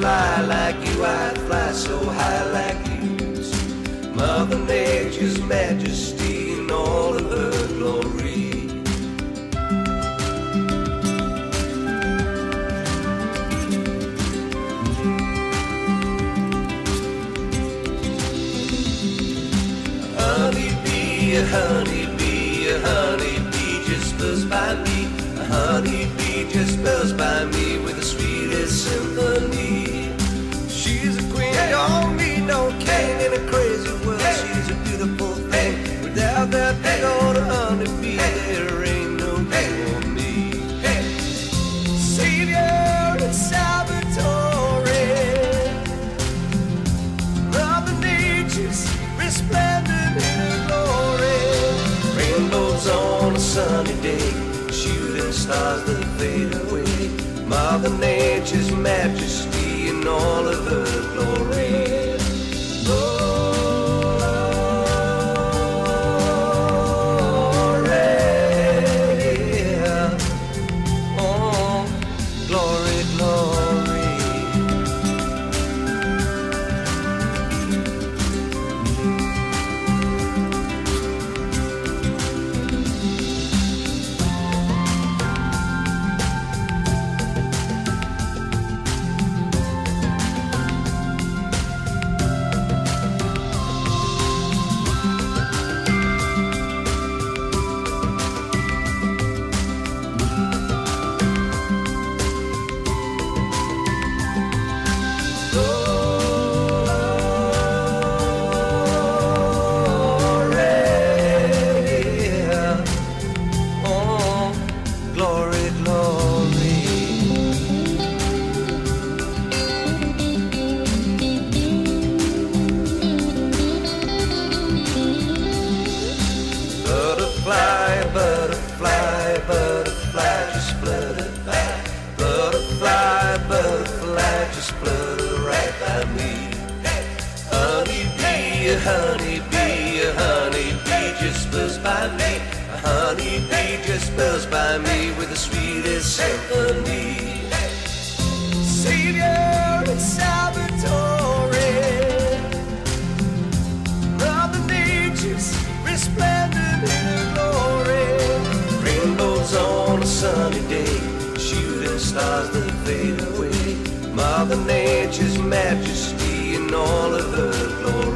fly like you, I'd fly so high like you. Mother Nature's majesty in all of her glory. Honeybee, a honeybee, a honeybee just buzzed by me. A honeybee just buzzed by me with the sweetest symphony. Day, shooting stars that fade away. Mother Nature's majesty in all of her glory. Glory, a honeybee, a honeybee just buzzed by me. A honeybee just buzzed by me with the sweetest symphony. Savior and Salvatore. Mother Nature's resplendent in her glory. Rainbows on a sunny day, shooting stars that fade away. Mother Nature's majesty in all of her glory.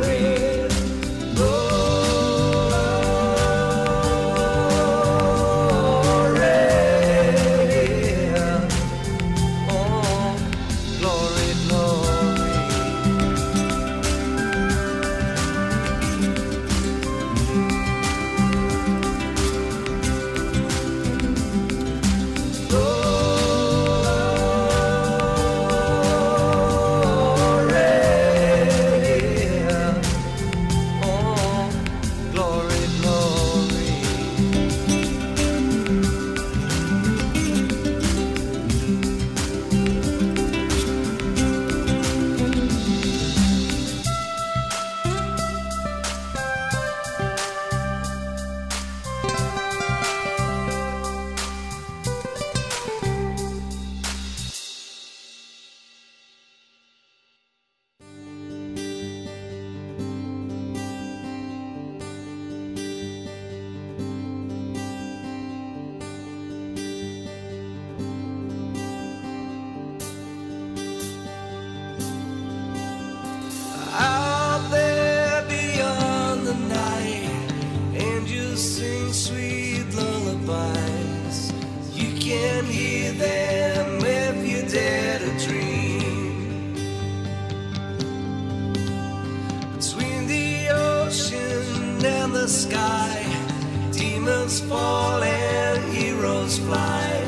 Demons fall and heroes fly.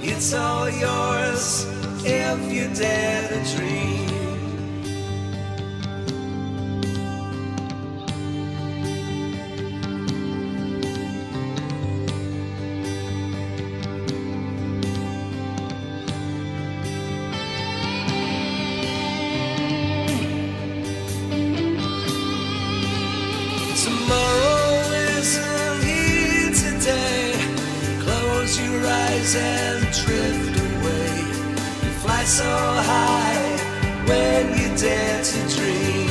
It's all yours if you dare to dream. Eyes and drift away. You fly so high when you dare to dream.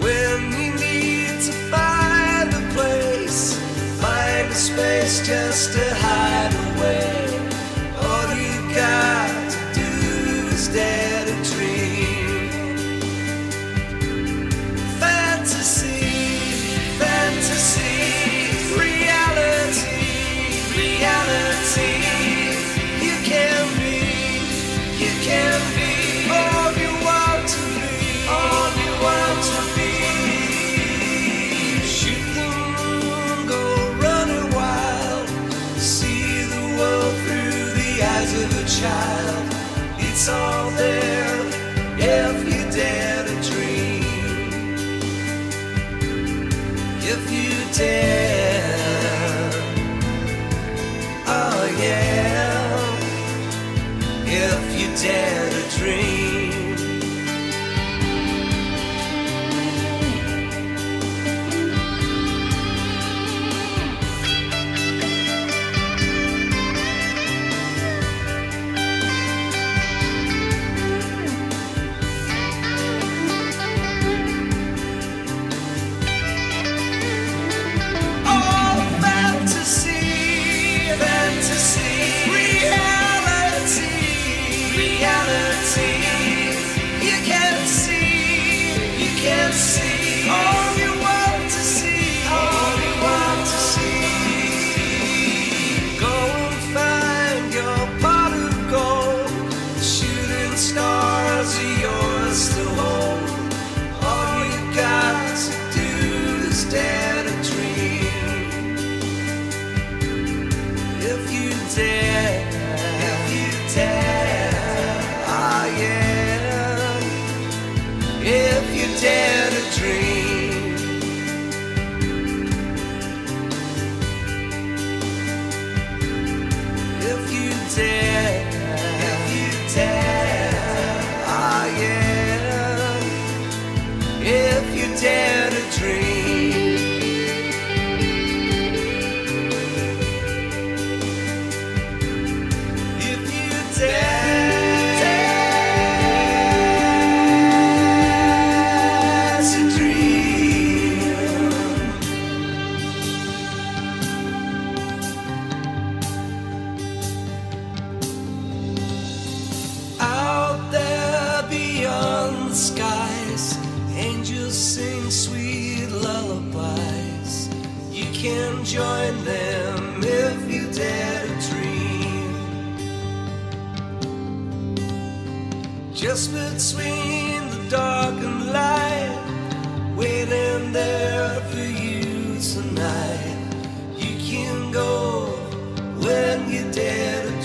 When you need to find a place, find a space just to hide away. All you got to do is dare if you dare. Fantasy, If you dare to dream. Angels sing sweet lullabies. You can join them if you dare to dream. Just between the dark and light, waiting there for you tonight. You can go when you dare